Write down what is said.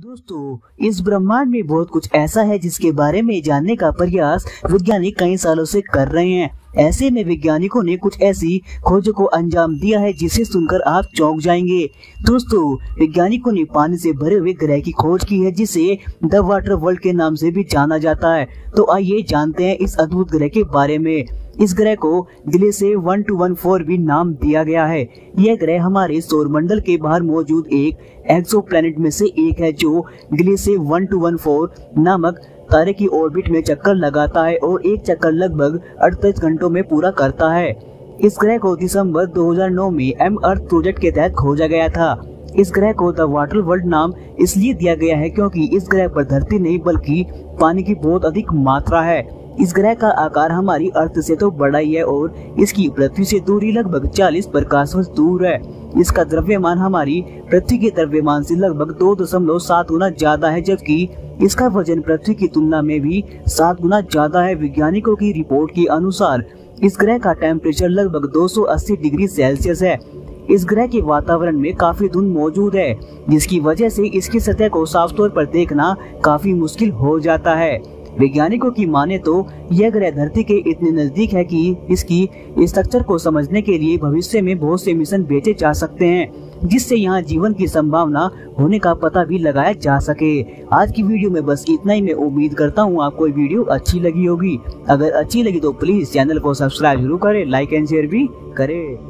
दोस्तों, इस ब्रह्मांड में बहुत कुछ ऐसा है जिसके बारे में जानने का प्रयास वैज्ञानिक कई सालों से कर रहे हैं। ऐसे में वैज्ञानिकों ने कुछ ऐसी खोजों को अंजाम दिया है जिसे सुनकर आप चौंक जाएँगे। दोस्तों, वैज्ञानिकों ने पानी से भरे हुए ग्रह की खोज की है जिसे द वाटर वर्ल्ड के नाम से भी जाना जाता है। तो आइए जानते हैं इस अद्भुत ग्रह के बारे में। इस ग्रह को दिले से वन टू वन फोर भी नाम दिया गया है। यह ग्रह हमारे सौर मंडल के बाहर मौजूद एक एक्सो में से एक है जो दिले से वन टू वन फोर नामक तारे की ऑर्बिट में चक्कर लगाता है और एक चक्कर लगभग अड़तीस घंटों में पूरा करता है। इस ग्रह को दिसंबर 2009 में एम अर्थ प्रोजेक्ट के तहत खोजा गया था। इस ग्रह को द वाटर वर्ल्ड नाम इसलिए दिया गया है क्योंकि इस ग्रह पर धरती नहीं, बल्कि पानी की बहुत अधिक मात्रा है। इस ग्रह का आकार हमारी अर्थ से तो बड़ा ही है और इसकी पृथ्वी से दूरी लगभग 40 प्रकाश वर्ष दूर है। इसका द्रव्यमान हमारी पृथ्वी के द्रव्यमान से लगभग दो दशमलव सात गुना ज़्यादा है, जबकि इसका वज़न पृथ्वी की तुलना में भी सात गुना ज़्यादा है। वैज्ञानिकों की रिपोर्ट के अनुसार इस ग्रह का टेम्परेचर लगभग 280 डिग्री सेल्सियस है। इस ग्रह के वातावरण में काफ़ी धुंध मौजूद है, जिसकी वजह से इसकी सतह को साफ़ तौर पर देखना काफ़ी मुश्किल हो जाता है। वैज्ञानिकों की माने तो यह ग्रह धरती के इतने नज़दीक है कि इसकी स्ट्रक्चर को समझने के लिए भविष्य में बहुत से मिशन भेजे जा सकते हैं, जिससे यहाँ जीवन की संभावना होने का पता भी लगाया जा सके। आज की वीडियो में बस इतना ही। मैं उम्मीद करता हूँ आपको वीडियो अच्छी लगी होगी। अगर अच्छी लगी तो प्लीज़ चैनल को सब्सक्राइब ज़रूर करें लाइक एंड शेयर भी करें।